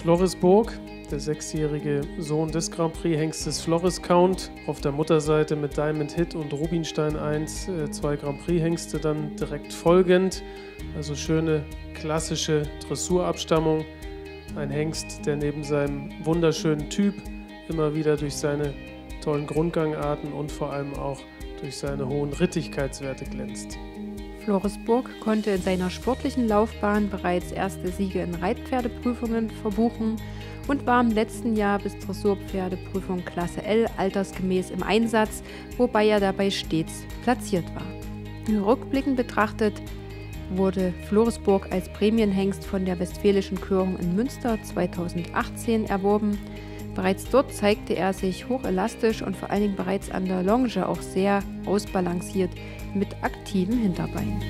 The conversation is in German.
Florisburg, der sechsjährige Sohn des Grand Prix-Hengstes Floris Count, auf der Mutterseite mit Diamond Hit und Rubinstein 1, äh, zwei Grand Prix-Hengste dann direkt folgend. Also schöne klassische Dressurabstammung. Ein Hengst, der neben seinem wunderschönen Typ immer wieder durch seine tollen Grundgangarten und vor allem auch durch seine hohen Rittigkeitswerte glänzt. Floresburg konnte in seiner sportlichen Laufbahn bereits erste Siege in Reitpferdeprüfungen verbuchen und war im letzten Jahr bis Dressurpferdeprüfung Klasse L altersgemäß im Einsatz, wobei er dabei stets platziert war. Rückblickend betrachtet wurde Floresburg als Prämienhengst von der Westfälischen Körung in Münster 2018 erworben. Bereits dort zeigte er sich hochelastisch und vor allen Dingen bereits an der Longe auch sehr ausbalanciert mit aktiven Hinterbeinen.